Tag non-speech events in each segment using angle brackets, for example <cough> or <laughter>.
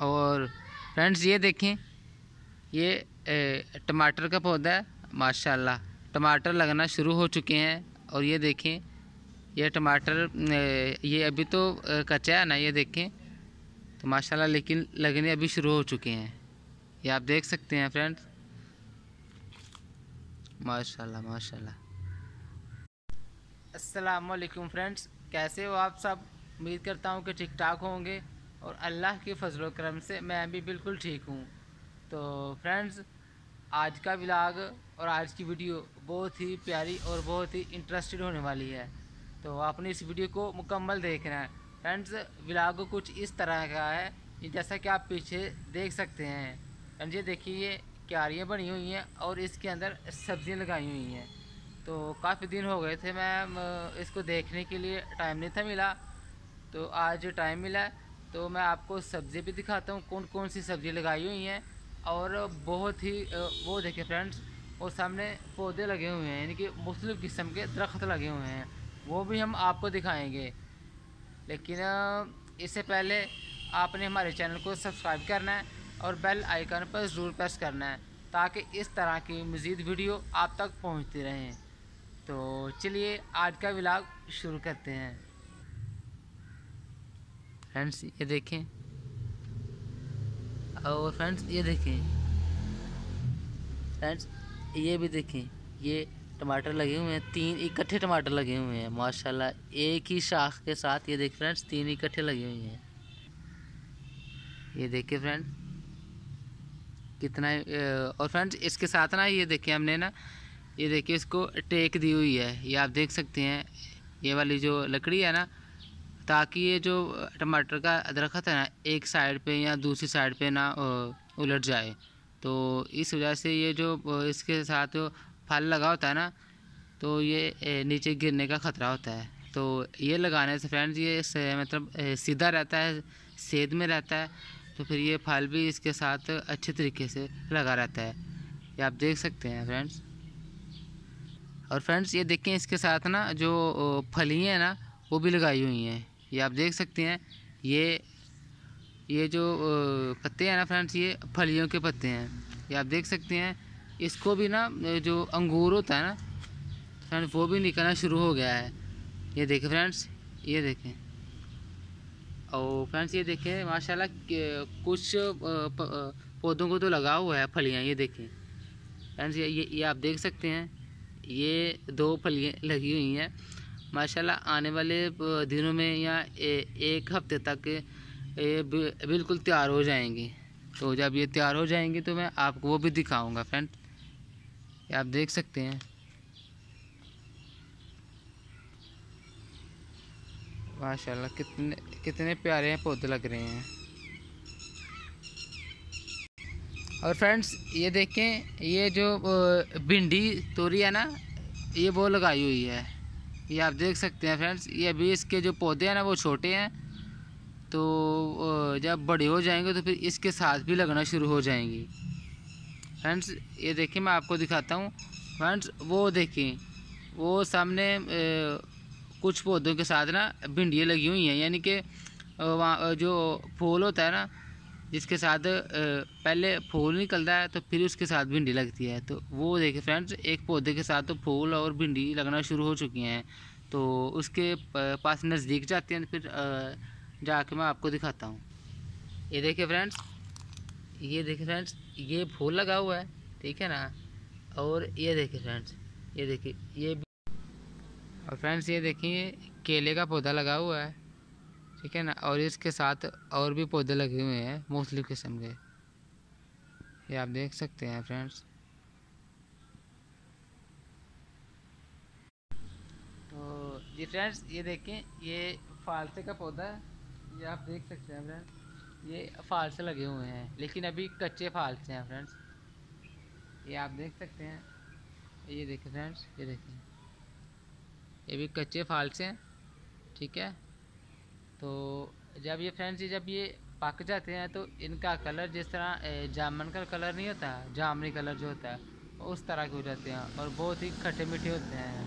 और फ्रेंड्स, ये देखें, ये टमाटर का पौधा है, माशाल्लाह। टमाटर लगना शुरू हो चुके हैं और ये देखें, ये टमाटर ये अभी तो कच्चा है ना, ये देखें तो माशाल्लाह लेकिन लगने अभी शुरू हो चुके हैं। ये आप देख सकते हैं, फ्रेंड्स। माशाल्लाह माशाल्लाह। अस्सलाम वालेकुम फ्रेंड्स। कैसे हो आप सब? उम्मीद करता हूँ कि ठीक ठाक होंगे। और अल्लाह के फजल करम से मैं भी बिल्कुल ठीक हूँ। तो फ्रेंड्स, आज का ब्लाग और आज की वीडियो बहुत ही प्यारी और बहुत ही इंटरेस्टेड होने वाली है। तो आपने इस वीडियो को मुकम्मल देखना है। फ्रेंड्स ब्लाग कुछ इस तरह का है जैसा कि आप पीछे देख सकते हैं। फ्रेंड्स, ये देखिए ये क्यारियाँ बनी हुई हैं और इसके अंदर सब्ज़ियाँ लगाई हुई हैं। तो काफ़ी दिन हो गए थे मैं इसको देखने के लिए टाइम नहीं था मिला। तो आज टाइम मिला तो मैं आपको सब्ज़ी भी दिखाता हूँ कौन कौन सी सब्ज़ी लगाई हुई हैं और बहुत ही वो देखें फ्रेंड्स और सामने पौधे लगे हुए हैं, यानी कि मुख्तलिफ़ किस्म के दरख्त लगे हुए हैं, वो भी हम आपको दिखाएँगे। लेकिन इससे पहले आपने हमारे चैनल को सब्सक्राइब करना है और बेल आइकन पर ज़रूर प्रेस करना है, ताकि इस तरह की मज़ीद वीडियो आप तक पहुँचती रहें। तो चलिए आज का व्लॉग शुरू करते हैं। फ्रेंड्स, ये देखें। और फ्रेंड्स, ये देखें। फ्रेंड्स, ये भी देखें। ये टमाटर लगे हुए हैं, तीन इकट्ठे टमाटर लगे हुए हैं, माशाल्लाह। एक ही शाख के साथ, ये देखें फ्रेंड्स, तीन इकट्ठे लगे हुए हैं। ये देखिए फ्रेंड्स, कितना और फ्रेंड्स, इसके साथ ना, ये देखिए हमने ना, ये देखिए इसको टेक दी हुई है। ये आप देख सकते हैं, ये वाली जो लकड़ी है ना ताकि ये जो टमाटर का दरख्त है ना, एक साइड पे या दूसरी साइड पे ना उलट जाए। तो इस वजह से ये जो इसके साथ फल लगा होता है ना तो ये नीचे गिरने का ख़तरा होता है। तो ये लगाने से फ्रेंड्स ये मतलब सीधा रहता है सेध में रहता है तो फिर ये फल भी इसके साथ अच्छे तरीके से लगा रहता है। ये आप देख सकते हैं फ्रेंड्स और फ्रेंड्स ये देखें इसके साथ ना जो फली हैं ना, वो भी लगाई हुई हैं। ये आप देख सकते हैं, ये ये जो पत्ते हैं ना फ्रेंड्स, ये फलियों के पत्ते हैं। ये आप देख सकते हैं, इसको भी ना जो अंगूर होता है ना, फ्रेंड्स, वो भी निकलना शुरू हो गया है। ये देखें फ्रेंड्स, ये देखें। और फ्रेंड्स, ये देखें, माशाल्लाह कुछ पौधों को तो लगा हुआ है फलियाँ, ये देखें। फ्रेंड्स ये ये आप देख सकते हैं, ये दो फलियाँ लगी हुई हैं। माशाल्लाह आने वाले दिनों में या ए, एक हफ़्ते तक ये बिल्कुल तैयार हो जाएँगी। तो जब ये तैयार हो जाएँगी तो मैं आपको वो भी दिखाऊँगा फ्रेंड आप देख सकते हैं। माशाल्लाह कितने कितने प्यारे हैं पौधे लग रहे हैं। और फ्रेंड्स ये देखें ये जो भिंडी तोरी है ना ये वो लगाई हुई है। ये आप देख सकते हैं फ्रेंड्स ये अभी इसके जो पौधे हैं ना वो छोटे हैं। तो जब बड़े हो जाएँगे तो फिर इसके साथ भी लगना शुरू हो जाएँगी। फ्रेंड्स ये देखिए मैं आपको दिखाता हूँ। फ्रेंड्स वो देखें वो सामने ए, कुछ पौधों के साथ ना भिंडियाँ लगी हुई हैं। यानी कि वहाँ जो फूल होता है ना जिसके साथ पहले फूल निकलता है तो फिर उसके साथ भिंडी लगती है। तो वो देखिए फ्रेंड्स, एक पौधे के साथ तो फूल और भिंडी लगना शुरू हो चुकी हैं। तो उसके पास नज़दीक जाते हैं फिर जाके मैं आपको दिखाता हूँ। ये देखिए फ्रेंड्स, ये देखिए फ्रेंड्स, ये फूल लगा हुआ है, ठीक है ना? और ये देखिए फ्रेंड्स, ये देखिए ये और फ्रेंड्स, ये देखिए केले का पौधा लगा हुआ है। ठीक है ना? और इसके साथ और भी पौधे लगे हुए हैं मुख्तलिफ़ किस्म के। ये आप देख सकते हैं फ्रेंड्स तो जी फ्रेंड्स ये देखें, ये फालसे का पौधा है। ये आप देख सकते हैं फ्रेंड्स ये फालसे लगे हुए हैं, लेकिन अभी कच्चे फालसे हैं फ्रेंड्स ये आप देख सकते हैं। ये देखें फ्रेंड्स ये देखें। ये भी कच्चे फालसे हैं, ठीक है? तो जब ये फ्रेंड्स जब ये पक जाते हैं तो इनका कलर जिस तरह जामन का कलर नहीं होता, जामनी कलर जो होता है उस तरह के हो जाते हैं और बहुत ही खट्टे मीठे होते हैं।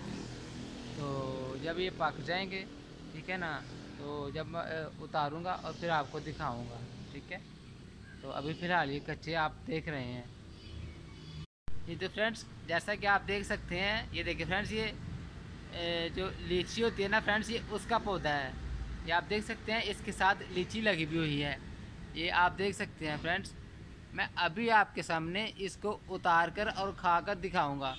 तो जब ये पक जाएँगे, ठीक है ना तो जब मैं उतारूँगा और फिर आपको दिखाऊँगा, ठीक है? तो अभी फ़िलहाल ये कच्चे आप देख रहे हैं। ये तो फ्रेंड्स जैसा कि आप देख सकते हैं, ये देखिए फ्रेंड्स ये जो लीची होती है ना फ्रेंड्स ये उसका पौधा है। ये आप देख सकते हैं, इसके साथ लीची लगी भी हुई है। ये आप देख सकते हैं फ्रेंड्स मैं अभी आपके सामने इसको उतार कर और खा कर दिखाऊँगा।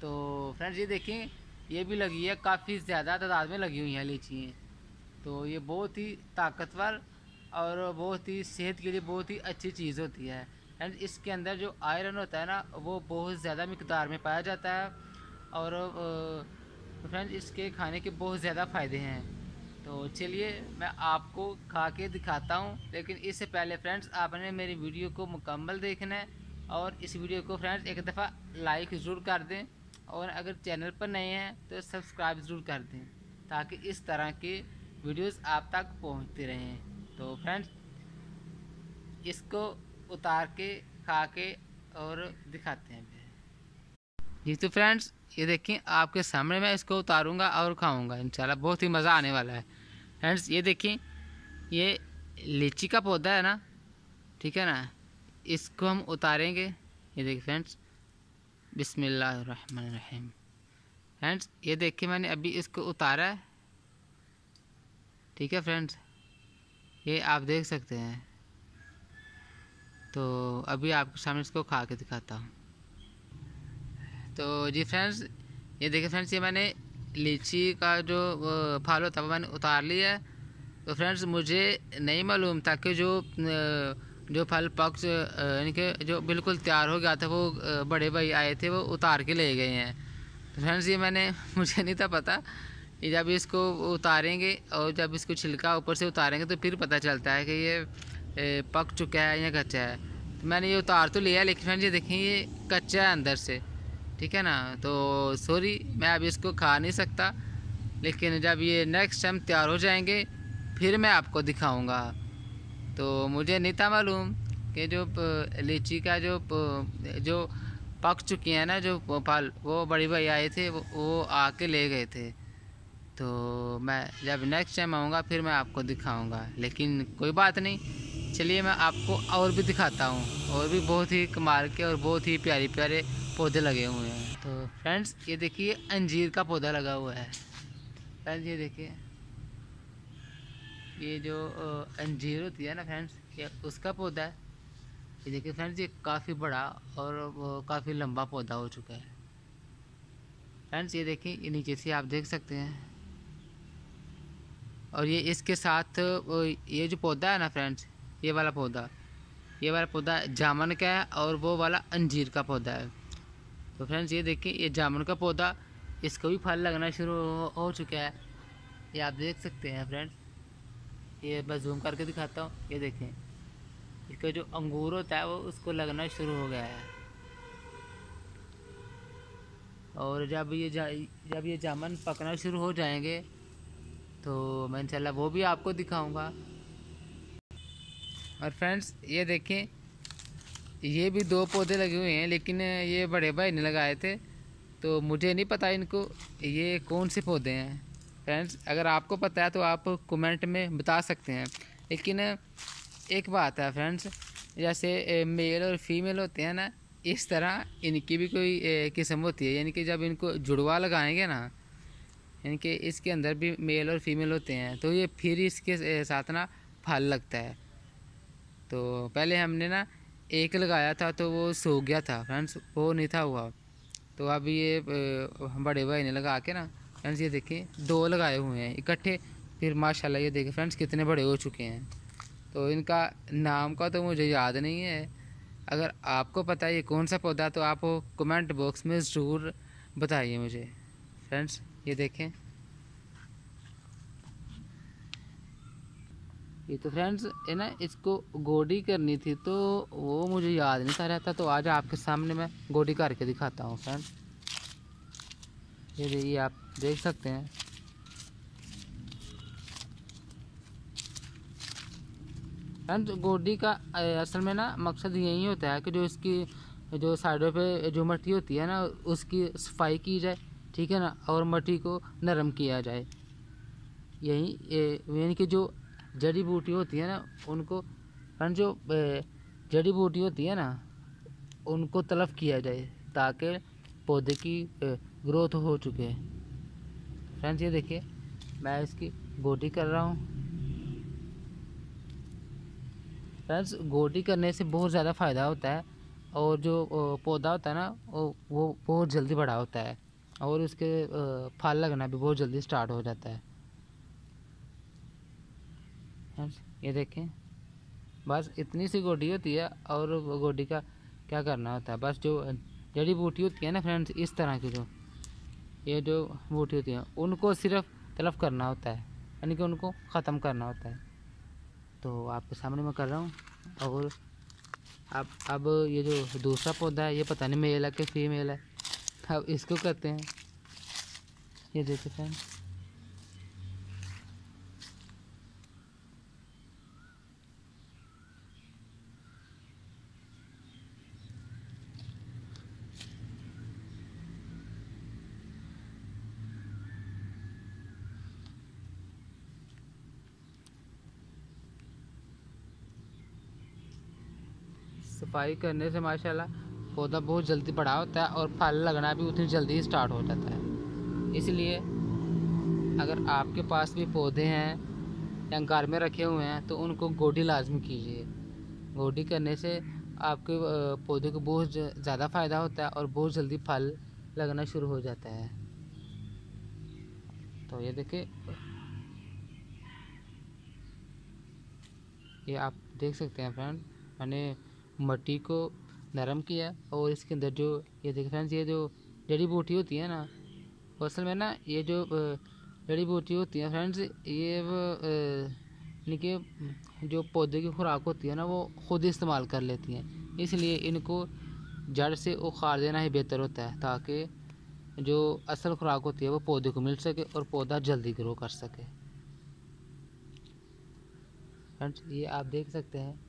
तो फ्रेंड्स ये देखें ये भी लगी है, काफ़ी ज़्यादा तादाद में लगी हुई हैं लीची तो ये बहुत ही ताकतवर और बहुत ही सेहत के लिए बहुत ही अच्छी चीज़ होती है। एंड इसके अंदर जो आयरन होता है ना, वो बहुत ज़्यादा मकदार में पाया जाता है। और फ्रेंड्स इसके खाने के बहुत ज़्यादा फ़ायदे हैं। तो चलिए मैं आपको खा के दिखाता हूँ। लेकिन इससे पहले फ्रेंड्स, आपने मेरी वीडियो को मुकम्मल देखना है और इस वीडियो को फ्रेंड्स एक दफ़ा लाइक ज़रूर कर दें और अगर चैनल पर नए हैं तो सब्सक्राइब ज़रूर कर दें ताकि इस तरह के वीडियोस आप तक पहुँचते रहें। तो फ्रेंड्स, इसको उतार के खा के और दिखाते हैं। जी तो फ्रेंड्स ये देखें आपके सामने मैं इसको उतारूँगा और खाऊँगा, इंशाल्लाह बहुत ही मज़ा आने वाला है। फ्रेंड्स ये देखें ये लीची का पौधा है ना, ठीक है ना? इसको हम उतारेंगे। ये देखिए फ्रेंड्स बिस्मिल्लाहिर्रहमानिर्रहीम। फ्रेंड्स ये देखिए मैंने अभी इसको उतारा है। ठीक है फ्रेंड्स ये आप देख सकते हैं। तो अभी आपके सामने इसको खा के दिखाता हूँ। तो जी फ्रेंड्स, ये देखिए फ्रेंड्स, ये मैंने लीची का जो फल होता है मैंने उतार लिया है। तो फ्रेंड्स, मुझे नहीं मालूम था कि जो जो फल पक्ष यानी कि जो बिल्कुल तैयार हो गया था, वो बड़े भाई आए थे, वो उतार के ले गए हैं। तो फ्रेंड्स, ये मैंने, <laughs> मुझे नहीं था पता कि जब इसको उतारेंगे और जब इसको छिलका ऊपर से उतारेंगे तो फिर पता चलता है कि ये पक चुका है या कच्चा है। तो मैंने ये उतार तो लिया, लेकिन फ्रेंड्स, ये देखें ये कच्चा है अंदर से। ठीक है ना? तो सॉरी मैं अब इसको खा नहीं सकता लेकिन जब ये नेक्स्ट टाइम तैयार हो जाएँगे फिर मैं आपको दिखाऊँगा। तो मुझे नहीं था मालूम कि जो लीची का जो जो पक चुकी हैं ना जो फल वो बड़ी भाई आए थे वो, वो आके ले गए थे। तो मैं जब नेक्स्ट टाइम आऊँगा फिर मैं आपको दिखाऊँगा। लेकिन कोई बात नहीं चलिए मैं आपको और भी दिखाता हूँ। और भी बहुत ही कमाल के और बहुत ही प्यारे प्यारे पौधे लगे हुए हैं। तो फ्रेंड्स ये देखिए, अंजीर का पौधा लगा हुआ है। फ्रेंड्स ये देखिए। ये जो अंजीर होती है ना फ्रेंड्स ये उसका पौधा है। ये देखिए फ्रेंड्स ये काफ़ी बड़ा और काफ़ी लंबा पौधा हो चुका है। फ्रेंड्स ये देखिए, ये नीचे से आप देख सकते हैं। और ये इसके साथ ये जो पौधा है ना फ्रेंड्स ये वाला पौधा, ये वाला पौधा जामन का है और वो वाला अंजीर का पौधा है। तो फ्रेंड्स ये देखिए ये जामुन का पौधा इसको भी फल लगना शुरू हो, चुका है। ये आप देख सकते हैं फ्रेंड्स। ये मैं जूम करके दिखाता हूँ। ये देखें इसका जो अंगूर होता है वो उसको लगना शुरू हो गया है। और जब ये जा जब ये जामुन पकना शुरू हो जाएँगे तो मैं इंशाल्लाह वो भी आपको दिखाऊँगा। और फ्रेंड्स ये देखें ये भी दो पौधे लगे हुए हैं, लेकिन ये बड़े भाई ने लगाए थे तो मुझे नहीं पता इनको ये कौन से पौधे हैं। फ्रेंड्स अगर आपको पता है तो आप कमेंट में बता सकते हैं। लेकिन एक बात है फ्रेंड्स जैसे मेल और फीमेल होते हैं ना, इस तरह इनकी भी कोई किस्म होती है। यानी कि जब इनको जुड़वा लगाएँगे ना, यानी कि इसके अंदर भी मेल और फीमेल होते हैं तो ये फिर इसके साथ ना फल लगता है। तो पहले हमने ना एक लगाया था तो वो सो गया था फ्रेंड्स वो नहीं था हुआ। तो अब ये बड़े भाई ने लगा के ना फ्रेंड्स ये देखिए, दो लगाए हुए हैं इकट्ठे। फिर माशाल्लाह ये देखिए फ्रेंड्स कितने बड़े हो चुके हैं। तो इनका नाम का तो मुझे याद नहीं है। अगर आपको पता है ये कौन सा पौधा तो आप कमेंट बॉक्स में ज़रूर बताइए मुझे। फ्रेंड्स ये देखें। ये तो फ्रेंड्स है ना इसको गोडी करनी थी तो वो मुझे याद नहीं था रहता तो आज आपके सामने मैं गोडी करके दिखाता हूँ फ्रेंड्स ये देखिए, आप देख सकते हैं। फ्रेंड्स गोडी का असल में ना मकसद यही होता है कि जो इसकी, जो साइडों पे जो मट्टी होती है ना, उसकी सफ़ाई की जाए, ठीक है ना, और मट्टी को नरम किया जाए। यही यानी कि जो जड़ी बूटी होती है ना, उनको फ्रेंड जो जड़ी बूटी होती है ना, उनको तलफ किया जाए ताकि पौधे की ग्रोथ हो चुके फ्रेंड्स, ये देखिए, मैं इसकी गोटी कर रहा हूँ। फ्रेंड्स, गोटी करने से बहुत ज़्यादा फ़ायदा होता है और जो पौधा होता है ना वो बहुत जल्दी बड़ा होता है और उसके फल लगना भी बहुत जल्दी स्टार्ट हो जाता है। ये देखें। बस इतनी सी गोडी होती है और गोडी का क्या करना होता है? बस जो जड़ी बूटी होती है ना फ्रेंड्स इस तरह की जो, ये जो बूटी होती है, उनको सिर्फ़ तलफ करना होता है, यानी कि उनको ख़त्म करना होता है। तो आपके सामने मैं कर रहा हूँ, और अब अब ये जो दूसरा पौधा है, ये पता नहीं मेल है कि फीमेल है। अब इसको करते हैं। ये देखते फ्रेंड्स सफ़ाई करने से, माशाल्लाह, पौधा बहुत जल्दी बड़ा होता है और फल लगना भी उतनी जल्दी स्टार्ट हो जाता है। इसलिए, अगर आपके पास भी पौधे हैं या घर में रखे हुए हैं तो उनको गोडी लाजमी कीजिए। गोडी करने से आपके पौधे को बहुत ज़्यादा फ़ायदा होता है और बहुत जल्दी फल लगना शुरू हो जाता है। तो ये देखिए, ये आप देख सकते हैं फ्रेंड मैंने मट्टी को नरम किया और इसके अंदर जो ये देख फ्रेंड्स, ये जो जड़ी बूटी होती है ना, असल में ना ये जो जड़ी बूटी होती है फ्रेंड्स, ये यानी कि जो पौधे की खुराक होती है ना, वो खुद इस्तेमाल कर लेती हैं। इसलिए इनको जड़ से उखाड़ देना ही बेहतर होता है, ताकि जो असल खुराक होती है वो पौधे को मिल सके और पौधा जल्दी ग्रो कर सके। फ्रेंड्स, ये आप देख सकते हैं।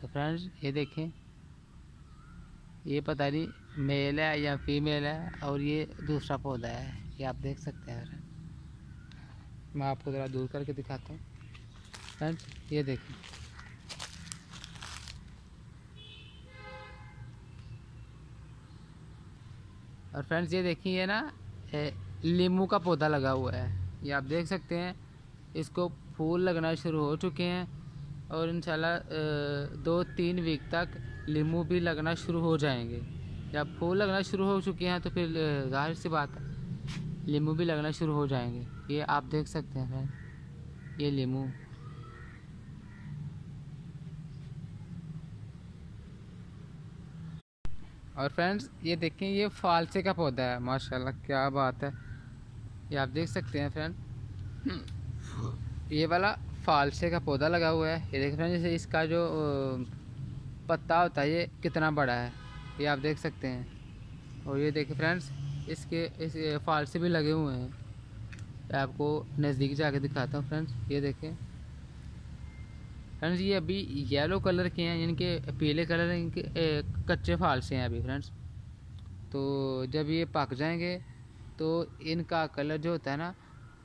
तो फ्रेंड्स, ये देखें। ये पता नहीं मेल है या फीमेल है और ये दूसरा पौधा है। ये आप देख सकते हैं मैं आपको ज़रा दूर करके दिखाता हूँ। फ्रेंड्स, ये देखें। और फ्रेंड्स, ये देखिए ना लीमू का पौधा लगा हुआ है। ये आप देख सकते हैं, इसको फूल लगना शुरू हो चुके हैं और इन दो तीन वीक तक लीमू भी लगना शुरू हो जाएँगे। जब फूल लगना शुरू हो चुके हैं तो फिर ज़ाहिर सी बात है, लीमू भी लगना शुरू हो जाएँगे। ये आप देख सकते हैं फ्रेंड, ये लीमू। और फ्रेंड्स, ये देखें, ये फालसे का पौधा है, माशाल्लाह, क्या बात है। ये आप देख सकते हैं फ्रेंड। ये वाला फालसे का पौधा लगा हुआ है। ये देख रहे हैं जैसे इसका जो पत्ता होता है, ये कितना बड़ा है। ये आप देख सकते हैं। और ये देखिए फ्रेंड्स इसके, इस फालसे भी लगे हुए हैं। आपको नज़दीक जाके दिखाता हूँ फ्रेंड्स ये देखें। फ्रेंड्स ये अभी येलो कलर के हैं, इनके पीले कलर इनके कच्चे फालसे हैं अभी फ्रेंड्स तो जब ये पक जाएँगे तो इनका कलर जो होता है ना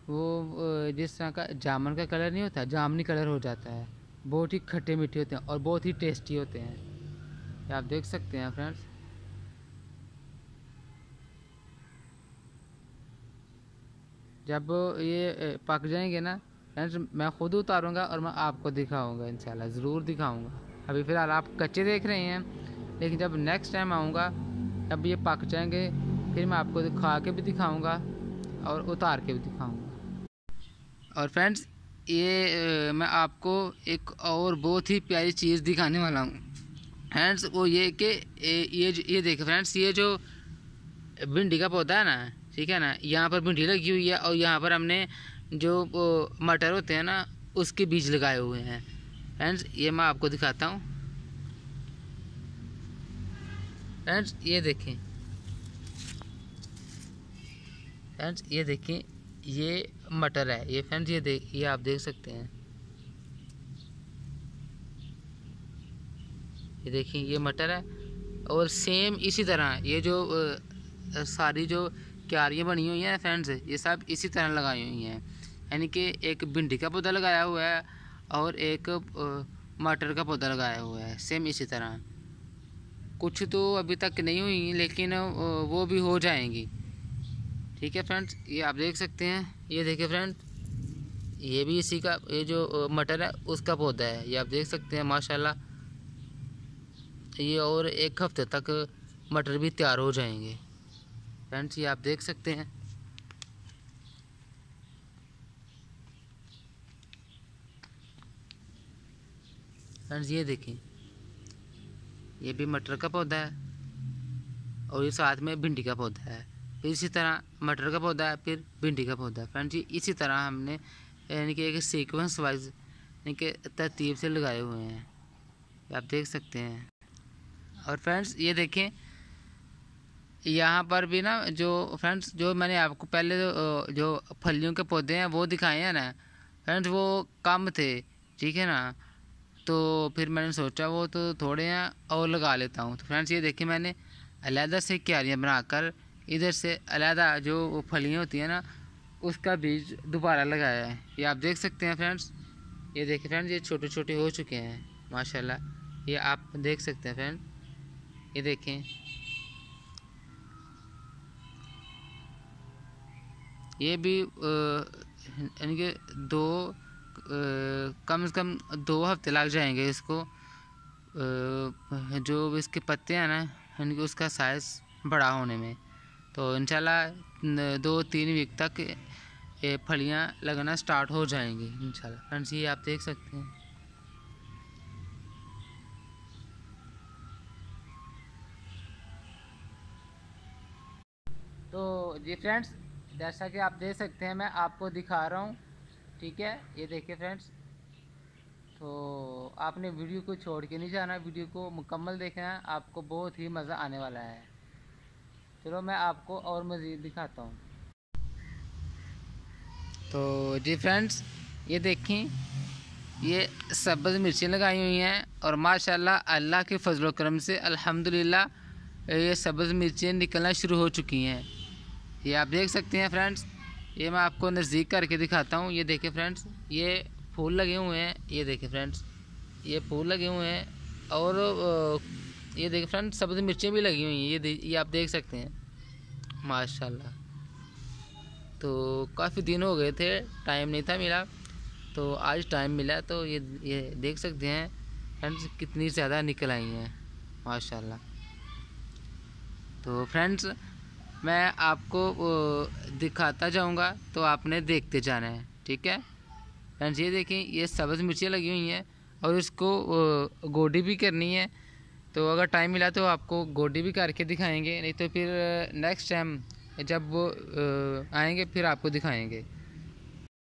वो जिस तरह का जामुन का कलर नहीं होता, जामनी कलर हो जाता है। बहुत ही खट्टे मीठे होते हैं और बहुत ही टेस्टी होते हैं। आप देख सकते हैं, फ्रेंड्स। जब ये पक जाएँगे ना, फ्रेंड्स, मैं खुद उतारूँगा और मैं आपको दिखाऊँगा, इंशाल्लाह, ज़रूर दिखाऊँगा। अभी फ़िलहाल आप कच्चे देख रहे हैं, लेकिन जब नेक्स्ट टाइम आऊँगा, जब ये पक जाएँगे, फिर मैं आपको खा के भी दिखाऊँगा और उतार के भी दिखाऊँगा। और फ्रेंड्स ये मैं आपको एक और बहुत ही प्यारी चीज़ दिखाने वाला हूँ। फ्रेंड्स वो ये कि ये ये देखें फ्रेंड्स ये जो भिंडी का पौधा है ना, ठीक है ना, यहाँ पर भिंडी लगी हुई है और यहाँ पर हमने जो मटर होते हैं ना, उसके बीज लगाए हुए हैं। फ्रेंड्स ये मैं आपको दिखाता हूँ। फ्रेंड्स ये देखें। फ्रेंड्स ये देखें, ये मटर है। ये फ्रेंड्स ये देख, ये आप देख सकते हैं। ये देखिए, ये मटर है और सेम इसी तरह ये जो सारी जो क्यारियाँ बनी हुई हैं फ्रेंड्स ये सब इसी तरह लगाई हुई हैं। यानी कि एक भिंडी का पौधा लगाया हुआ है और एक मटर का पौधा लगाया हुआ है। सेम इसी तरह। कुछ तो अभी तक नहीं हुई, लेकिन वो भी हो जाएँगी। ठीक है फ्रेंड्स, ये आप देख सकते हैं। ये देखिए फ्रेंड्स, ये भी इसी का, ये जो मटर है, उसका पौधा है। ये आप देख सकते हैं, माशाल्लाह। ये और एक हफ़्ते तक मटर भी तैयार हो जाएँगे। फ्रेंड्स, ये आप देख सकते हैं। फ्रेंड्स, ये देखें ये भी मटर का पौधा है और ये साथ में भिंडी का पौधा है। फिर इसी तरह मटर का पौधा है फिर भिंडी का पौधा है। फ्रेंड्स ये इसी तरह हमने यानी कि एक सीक्वेंस वाइज यानी कि तरतीब से लगाए हुए हैं। आप देख सकते हैं। और फ्रेंड्स ये देखें यहाँ पर भी ना जो फ्रेंड्स जो मैंने आपको पहले जो, फलियों के पौधे हैं वो दिखाए हैं ना। फ्रेंड्स वो कम थे ठीक है ना? तो फिर मैंने सोचा वो तो थोड़े हैं और लगा लेता हूँ। तो फ्रेंड्स ये देखिए मैंने अलहदा से क्यारियाँ बनाकर इधर से अलहदा जो वो फलियाँ होती हैं ना उसका बीज दोबारा लगाया है। ये आप देख सकते हैं फ्रेंड्स। ये देखिए फ्रेंड्स ये छोटे छोटे हो चुके हैं माशाल्लाह। ये आप देख सकते हैं फ्रेंड। ये देखें। ये भी यानी कि दो आ, कम से कम दो हफ़्ते लग जाएँगे इसको। आ, जो इसके पत्ते हैं ना यानी कि उसका साइज़ बड़ा होने में। तो इंशाल्लाह दो तीन वीक तक ये फलियाँ लगना स्टार्ट हो जाएँगी, इंशाल्लाह। फ्रेंड्स, ये आप देख सकते हैं। तो जी फ्रेंड्स, जैसा कि आप देख सकते हैं, मैं आपको दिखा रहा हूँ, ठीक है? ये देखिए फ्रेंड्स तो आपने वीडियो को छोड़ के नहीं जाना, वीडियो को मुकम्मल देखना, आपको बहुत ही मज़ा आने वाला है। चलो मैं आपको और मज़ीद दिखाता हूँ। तो जी फ्रेंड्स, ये देखें, ये सब्ज़ मिर्ची लगाई हुई हैं और माशाल्लाह अल्लाह के फजल करम से अल्हम्दुलिल्लाह ये सब्ज़ मिर्चें निकलना शुरू हो चुकी हैं। ये आप देख सकते हैं फ्रेंड्स, ये मैं आपको नज़दीक करके दिखाता हूँ। ये देखें फ्रेंड्स, ये फूल लगे हुए हैं। ये देखें फ्रेंड्स, ये फूल लगे हुए हैं और ये देखें फ्रेंड्स, सब्ज़ मिर्चें भी लगी हुई हैं। ये ये आप देख सकते हैं। माशाल्लाह। तो काफ़ी दिन हो गए थे टाइम नहीं था मिला। तो आज टाइम मिला तो ये ये देख सकते हैं फ्रेंड्स कितनी ज़्यादा निकल आई हैं, माशाल्लाह। तो फ्रेंड्स मैं आपको दिखाता जाऊँगा तो आपने देखते जाना है, ठीक है? फ्रेंड्स ये देखें, ये सब्ज़ मिर्चियाँ लगी हुई हैं, और इसको गोडी भी करनी है तो अगर टाइम मिला तो आपको गोडी भी करके दिखाएँगे, नहीं तो फिर नेक्स्ट टाइम जब वो आएँगे फिर आपको दिखाएँगे।